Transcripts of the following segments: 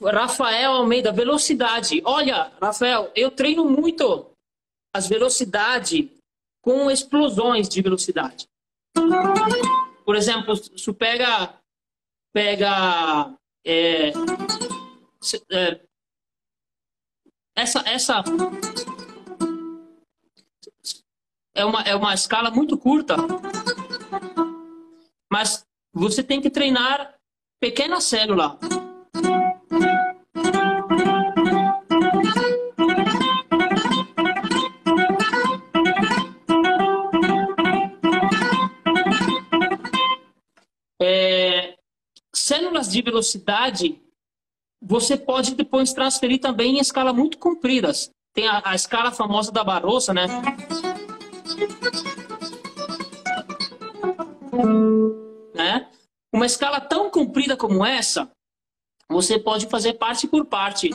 Rafael Almeida, velocidade. Olha, Rafael, eu treino muito as velocidade com explosões de velocidade. Por exemplo, se pega, pega é, é, essa, essa é uma, é uma escala muito curta, mas você tem que treinar pequena célula. Células de velocidade você pode depois transferir também em escala muito compridas. Tem a, a escala famosa da Barossa, né? Né? Uma escala tão comprida como essa, você pode fazer parte por parte.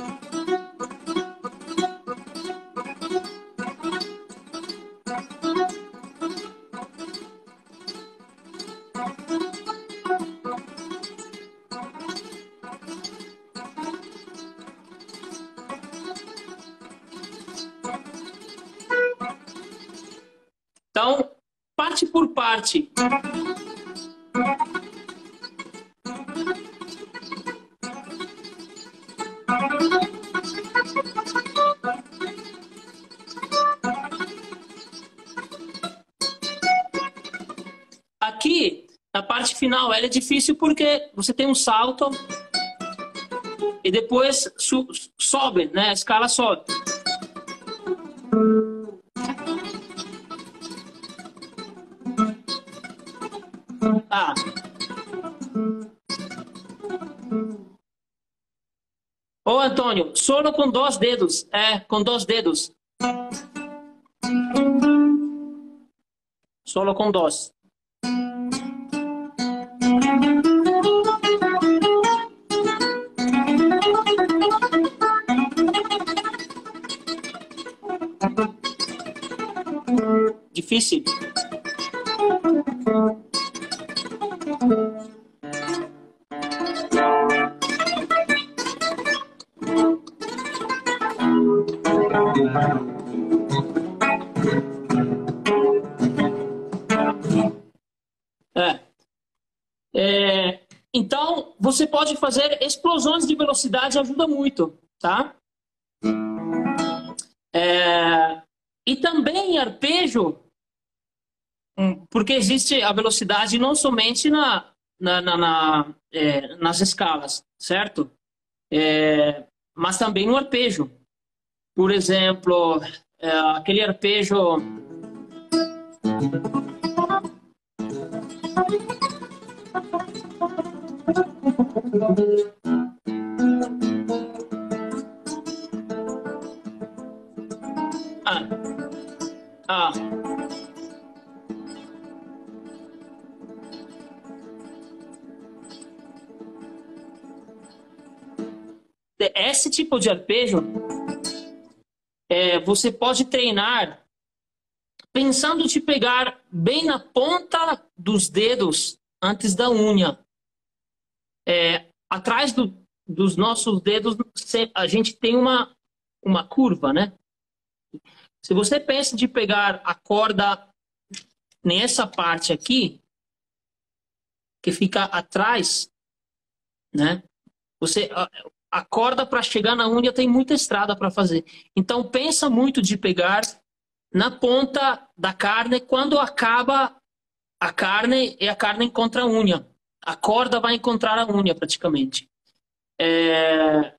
Por parte. Aqui, na parte final, ela é difícil porque você tem um salto e depois sobe, né? A escala sobe. Ah. Ô, Antônio, solo com dois dedos. É, com dois dedos. Solo com dois. Difícil. É. É, então, você pode fazer explosões de velocidade, ajuda muito, tá? É, e também arpejo, porque existe a velocidade não somente na, na, na, na é, nas escalas, certo? É, mas também no arpejo. Por exemplo, é, aquele arpejo. Esse tipo de arpejo é, você pode treinar pensando te pegar bem na ponta dos dedos antes da unha. É, atrás do, dos nossos dedos, a gente tem uma, uma curva, né? Se você pensa de pegar a corda nessa parte aqui, que fica atrás, né? Você, a corda para chegar na unha tem muita estrada para fazer. Então pensa muito de pegar na ponta da carne quando acaba a carne e a carne encontra a unha. A corda vai encontrar a unha praticamente. É...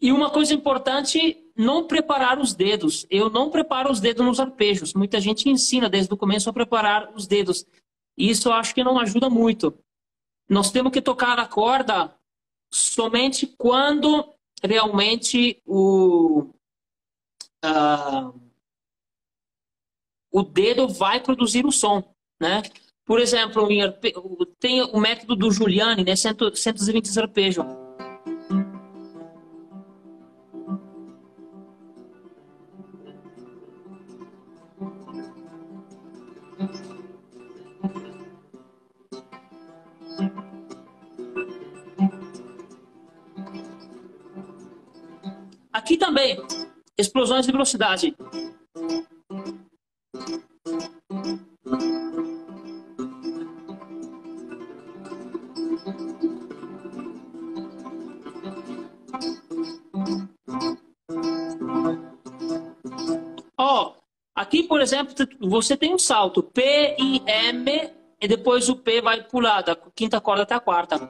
E uma coisa importante, não preparar os dedos. Eu não preparo os dedos nos arpejos. Muita gente ensina desde o começo a preparar os dedos. Isso eu acho que não ajuda muito. Nós temos que tocar a corda somente quando realmente o, uh, o dedo vai produzir o som, né? Por exemplo, tem o método do Giuliani, né? 120 arpejo. Aqui também, explosões de velocidade. Ó, aqui, por exemplo, você tem um salto P e M e depois o P vai pular da quinta corda até a quarta.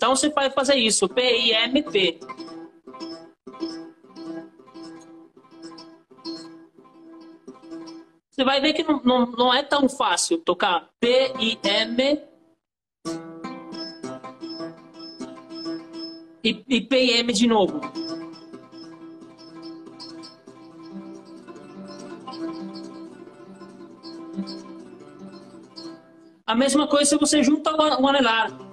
Então você vai fazer isso, P I M P. Você vai ver que não, não, não é tão fácil tocar P I M e, e M de novo. A mesma coisa se você junta o anelar.